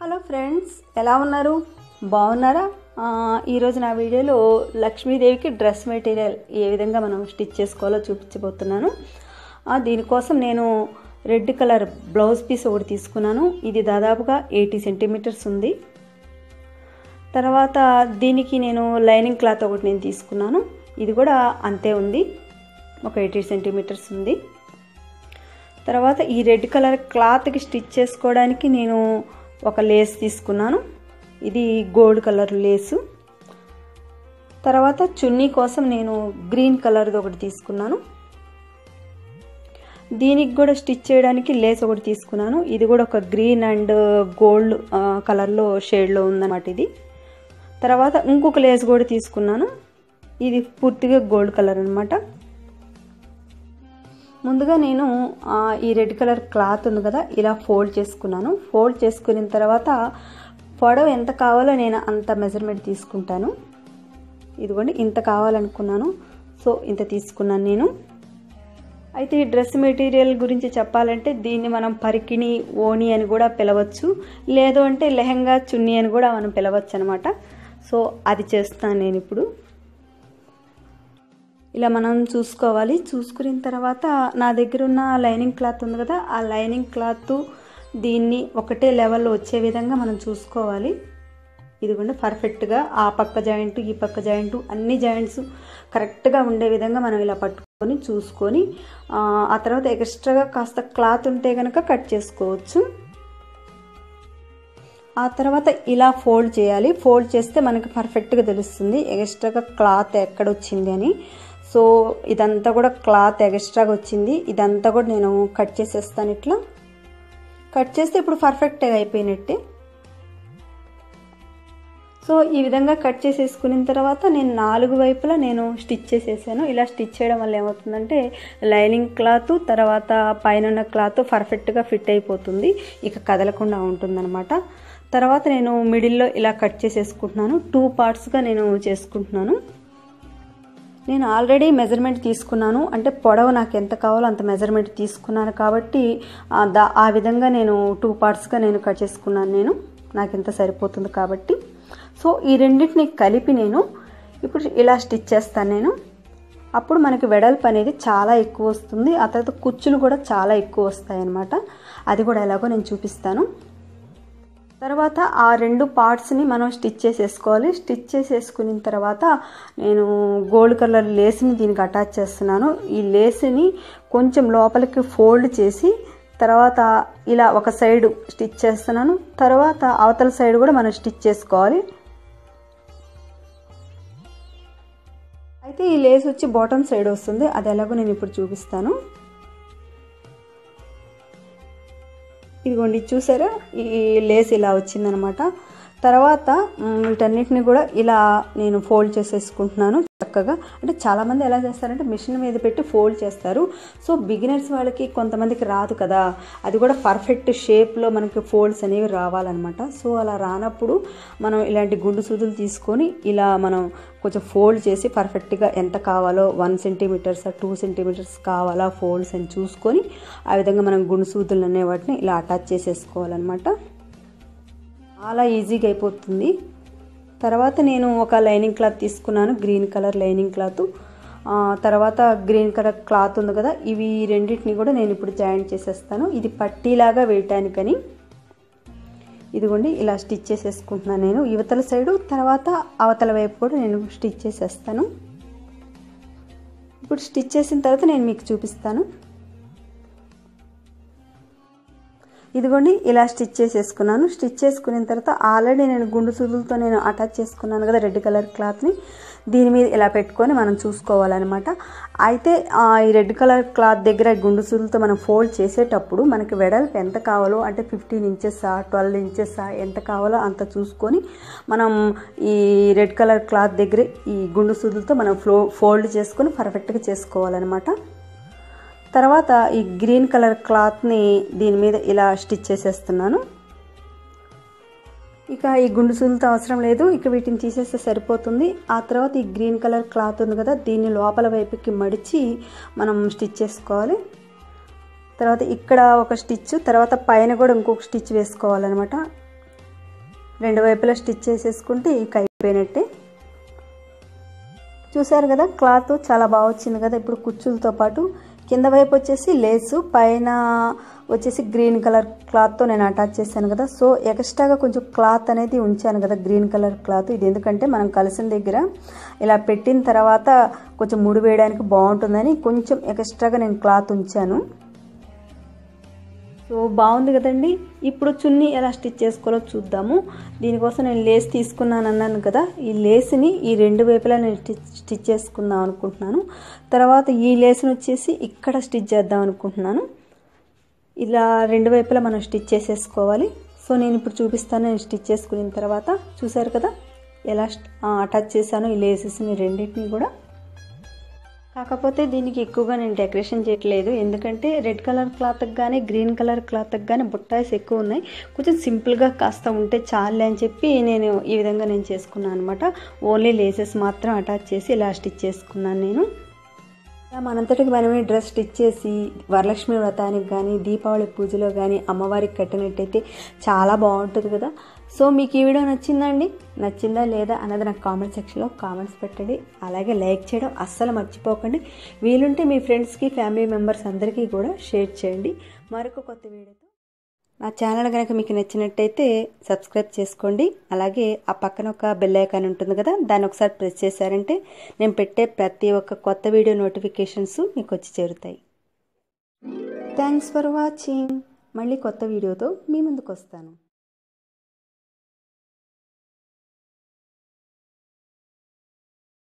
Hello friends ఎలా ఉన్నారు? బాగున్నారా? ఈరోజు నా వీడియోలో లక్ష్మీదేవికి డ్రెస్ మెటీరియల్ ఏ విధంగా మనం స్టిచ్ చేసుకోవాలో చూపించబోతున్నాను. దీనికోసం నేను రెడ్ కలర్ బ్లౌజ్ పీస్ ఒకటి తీసుకున్నాను. ఇది దాదాపుగా ఎయిటీ సెంటీమీటర్స్ ఉంది. తర్వాత దీనికి నేను లైనింగ్ క్లాత్ ఒకటి నేను తీసుకున్నాను. ఇది కూడా అంతే ఉంది. ఒక ఎయిటీ సెంటీమీటర్స్ ఉంది. తర్వాత ఈ రెడ్ కలర్ క్లాత్కి స్టిచ్ చేసుకోవడానికి నేను ఒక లేస్ తీసుకున్నాను. ఇది గోల్డ్ కలర్ లేసు. తర్వాత చున్నీ కోసం నేను గ్రీన్ కలర్ది ఒకటి తీసుకున్నాను. దీనికి కూడా స్టిచ్ చేయడానికి లేస్ ఒకటి తీసుకున్నాను. ఇది కూడా ఒక గ్రీన్ అండ్ గోల్డ్ కలర్లో షేడ్లో ఉందన్నమాట ఇది. తర్వాత ఇంకొక లేస్ కూడా తీసుకున్నాను. ఇది పూర్తిగా గోల్డ్ కలర్ అనమాట ముందుగా నేను ఈ రెడ్ కలర్ క్లాత్ ఉంది కదా ఇలా ఫోల్డ్ చేసుకున్నాను. ఫోల్డ్ చేసుకున్న తర్వాత పొడవు ఎంత కావాలో నేను అంత మెజర్మెంట్ తీసుకుంటాను. ఇదిగోండి ఇంత కావాలనుకున్నాను. సో ఇంత తీసుకున్నాను నేను. అయితే ఈ డ్రెస్ మెటీరియల్ గురించి చెప్పాలంటే దీన్ని మనం పరికిణి ఓణి అని కూడా పిలవచ్చు. లేదు అంటే లెహంగా చున్నీ అని కూడా మనం పిలవచ్చు అనమాట సో అది చేస్తాను నేను ఇప్పుడు. ఇలా మనం చూసుకోవాలి. చూసుకున్న తర్వాత నా దగ్గర ఉన్న లైనింగ్ క్లాత్ ఉంది కదా ఆ లైనింగ్ క్లాత్ దీన్ని ఒకటే లెవెల్లో వచ్చే విధంగా మనం చూసుకోవాలి. ఇదిగోండి పర్ఫెక్ట్గా ఆ పక్క జాయింట్ ఈ పక్క జాయింట్ అన్ని జాయింట్స్ కరెక్ట్గా ఉండే విధంగా మనం ఇలా పట్టుకొని చూసుకొని ఆ, తర్వాత ఎక్స్ట్రాగా కాస్త క్లాత్ ఉంటే కనుక కట్ చేసుకోవచ్చు. ఆ తర్వాత ఇలా ఫోల్డ్ చేయాలి. ఫోల్డ్ చేస్తే మనకి పర్ఫెక్ట్గా తెలుస్తుంది ఎక్స్ట్రాగా క్లాత్ ఎక్కడ వచ్చింది అని. సో ఇదంతా కూడా క్లాత్ ఎక్స్ట్రాగా వచ్చింది. ఇదంతా కూడా నేను కట్ చేసేస్తాను ఇట్లా. కట్ చేస్తే ఇప్పుడు పర్ఫెక్ట్గా అయిపోయినట్టే. సో ఈ విధంగా కట్ చేసేసుకున్న తర్వాత నేను నాలుగు వైపులా నేను స్టిచ్ చేసేసాను. ఇలా స్టిచ్ చేయడం వల్ల ఏమవుతుందంటే లైనింగ్ క్లాత్ తర్వాత పైన ఉన్న క్లాత్ పర్ఫెక్ట్గా ఫిట్ అయిపోతుంది. ఇక కదలకుండా ఉంటుందన్నమాట. తర్వాత నేను మిడిల్లో ఇలా కట్ చేసేసుకుంటున్నాను. టూ పార్ట్స్గా నేను చేసుకుంటున్నాను. నేను ఆల్రెడీ మెజర్మెంట్ తీసుకున్నాను. అంటే పొడవు నాకు ఎంత కావాలో అంత మెజర్మెంట్ తీసుకున్నాను కాబట్టి దా ఆ విధంగా నేను టూ పార్ట్స్గా నేను కట్ చేసుకున్నాను నేను. నాకు ఎంత సరిపోతుంది కాబట్టి. సో ఈ రెండింటిని కలిపి నేను ఇప్పుడు ఇలా స్టిచ్ చేస్తాను నేను. అప్పుడు మనకి వెడల్పు అనేది చాలా ఎక్కువ వస్తుంది. ఆ తర్వాత కుచ్చులు కూడా చాలా ఎక్కువ వస్తాయి అన్నమాట అది కూడా ఎలాగో నేను చూపిస్తాను. తర్వాత ఆ రెండు పార్ట్స్ని మనం స్టిచ్ చేసేసుకోవాలి. స్టిచ్ చేసేసుకున్న తర్వాత నేను గోల్డ్ కలర్ లేస్ని దీనికి అటాచ్ చేస్తున్నాను. ఈ లేస్ని కొంచెం లోపలికి ఫోల్డ్ చేసి తర్వాత ఇలా ఒక సైడ్ స్టిచ్ చేస్తున్నాను. తర్వాత అవతల సైడ్ కూడా మనం స్టిచ్ చేసుకోవాలి. అయితే ఈ లేస్ వచ్చి బాటమ్ సైడ్ వస్తుంది. అది ఎలాగో నేను ఇప్పుడు చూపిస్తాను. ఇదిగోండి చూసారా? ఈ లేస్ ఇలా వచ్చిందనమాట. తర్వాత వీటన్నిటిని కూడా ఇలా నేను ఫోల్డ్ చేసేసుకుంటున్నాను చక్కగా. అంటే చాలామంది ఎలా చేస్తారంటే మిషన్ మీద పెట్టి ఫోల్డ్ చేస్తారు. సో బిగినర్స్ వాళ్ళకి కొంతమందికి రాదు కదా. అది కూడా పర్ఫెక్ట్ షేప్లో మనకి ఫోల్డ్స్ అనేవి రావాలన్నమాట. సో అలా రానప్పుడు మనం ఇలాంటి గుండు సూదులు తీసుకొని ఇలా మనం కొంచెం ఫోల్డ్ చేసి పర్ఫెక్ట్గా ఎంత కావాలో వన్ సెంటీమీటర్స్ టూ సెంటీమీటర్స్ కావాలా ఫోల్డ్స్ అని చూసుకొని ఆ విధంగా మనం గుండు సూదులు అనే వాటిని ఇలా అటాచ్ చేసేసుకోవాలన్నమాట. చాలా ఈజీగా అయిపోతుంది. తర్వాత నేను ఒక లైనింగ్ క్లాత్ తీసుకున్నాను గ్రీన్ కలర్ లైనింగ్ క్లాత్ తర్వాత గ్రీన్ కలర్ క్లాత్ ఉంది కదా ఇవి రెండింటిని కూడా నేను ఇప్పుడు జాయింట్ చేసేస్తాను. ఇది పట్టీలాగా వేయటానికని. ఇదిగోండి ఇలా స్టిచ్ చేసేసుకుంటున్నాను నేను. యువతల సైడు తర్వాత అవతల వైపు కూడా నేను స్టిచ్ చేసేస్తాను. ఇప్పుడు స్టిచ్ చేసిన తర్వాత నేను మీకు చూపిస్తాను. ఇదిగోండి ఇలా స్టిచ్ చేసేసుకున్నాను. స్టిచ్ చేసుకున్న తర్వాత ఆల్రెడీ నేను గుండు సూదులతో నేను అటాచ్ చేసుకున్నాను కదా రెడ్ కలర్ క్లాత్ని. దీని మీద ఇలా పెట్టుకొని మనం చూసుకోవాలన్నమాట. అయితే ఈ రెడ్ కలర్ క్లాత్ దగ్గర గుండు సూదులతో మనం ఫోల్డ్ చేసేటప్పుడు మనకి వెడల్పు ఎంత కావాలో అంటే ఫిఫ్టీన్ ఇంచెస్సా ట్వెల్వ్ ఇంచెస్సా ఎంత కావాలో అంత చూసుకొని మనం ఈ రెడ్ కలర్ క్లాత్ దగ్గర ఈ గుండు సూదులతో మనం ఫ్లో ఫోల్డ్ చేసుకొని పర్ఫెక్ట్గా చేసుకోవాలన్నమాట. తర్వాత ఈ గ్రీన్ కలర్ క్లాత్ని దీని మీద ఇలా స్టిచ్ చేసేస్తున్నాను. ఇక ఈ గుండు సూదులతో అవసరం లేదు. ఇక వీటిని తీసేస్తే సరిపోతుంది. ఆ తర్వాత ఈ గ్రీన్ కలర్ క్లాత్ ఉంది కదా దీన్ని లోపల వైపుకి మడిచి మనం స్టిచ్ చేసుకోవాలి. తర్వాత ఇక్కడ ఒక స్టిచ్ తర్వాత పైన కూడా ఇంకొక స్టిచ్ వేసుకోవాలన్నమాట. రెండు వైపులా స్టిచ్ చేసేసుకుంటే ఇక అయిపోయినట్టే చూసారు కదా క్లాత్ చాలా బాగా వచ్చింది కదా ఇప్పుడు కుచ్చులతో పాటు కింద వైపు వచ్చేసి లేసు పైన వచ్చేసి గ్రీన్ కలర్ క్లాత్తో నేను అటాచ్ చేశాను కదా. సో ఎక్స్ట్రాగా కొంచెం క్లాత్ అనేది ఉంచాను కదా గ్రీన్ కలర్ క్లాత్. ఇది ఎందుకంటే మనం కలిసిన దగ్గర ఇలా పెట్టిన తర్వాత కొంచెం ముడి వేయడానికి బాగుంటుందని కొంచెం ఎక్స్ట్రాగా నేను క్లాత్ ఉంచాను. సో బాగుంది కదండి. ఇప్పుడు చున్నీ ఎలా స్టిచ్ చేసుకోవాలో చూద్దాము. దీనికోసం నేను లేస్ తీసుకున్నాను అన్నాను కదా. ఈ లేస్ని ఈ రెండు వైపులా నేను స్టిచ్ స్టిచ్ చేసుకుందాం అనుకుంటున్నాను. తర్వాత ఈ లేస్ని వచ్చేసి ఇక్కడ స్టిచ్ చేద్దాం అనుకుంటున్నాను. ఇలా రెండు వైపులా మనం స్టిచ్ చేసేసుకోవాలి. సో నేను ఇప్పుడు చూపిస్తాను. నేను స్టిచ్ చేసుకున్న తర్వాత చూసారు కదా? ఎలా అటాచ్ చేశాను ఈ లేసెస్ని రెండింటిని కూడా. కాకపోతే దీనికి ఎక్కువగా నేను డెకరేషన్ చేయట్లేదు. ఎందుకంటే రెడ్ కలర్ క్లాత్కి కానీ గ్రీన్ కలర్ క్లాత్కి కానీ బుట్టాయిస్ ఎక్కువ ఉన్నాయి. కొంచెం సింపుల్గా కాస్త ఉంటే చాలే అని చెప్పి నేను ఈ విధంగా నేను చేసుకున్నాను అనమాట ఓన్లీ లేసెస్ మాత్రం అటాచ్ చేసి ఇలా స్టిచ్ చేసుకున్నాను నేను. మనంతటికి మనమే డ్రెస్ స్టిచ్ చేసి వరలక్ష్మి వ్రతానికి కానీ దీపావళి పూజలో కానీ అమ్మవారికి కట్టినట్టయితే చాలా బాగుంటుంది కదా. సో మీకు ఈ వీడియో నచ్చిందండి? నచ్చిందా లేదా అన్నది నాకు కామెంట్ సెక్షన్లో కామెంట్స్ పెట్టండి. అలాగే లైక్ చేయడం అస్సలు మర్చిపోకండి. వీలుంటే మీ ఫ్రెండ్స్కి ఫ్యామిలీ మెంబర్స్ అందరికీ కూడా షేర్ చేయండి. మరొక కొత్త వీడియోతో నా ఛానల్ కనుక మీకు నచ్చినట్టయితే సబ్స్క్రైబ్ చేసుకోండి. అలాగే ఆ పక్కన ఒక బెల్ ఐకాన్ ఉంటుంది కదా దాన్ని ఒకసారి ప్రెస్ చేశారంటే నేను పెట్టే ప్రతి ఒక్క కొత్త వీడియో నోటిఫికేషన్స్ మీకు వచ్చి చేరుతాయి. థ్యాంక్స్ ఫర్ వాచింగ్ మళ్ళీ కొత్త వీడియోతో మీ ముందుకు వస్తాను.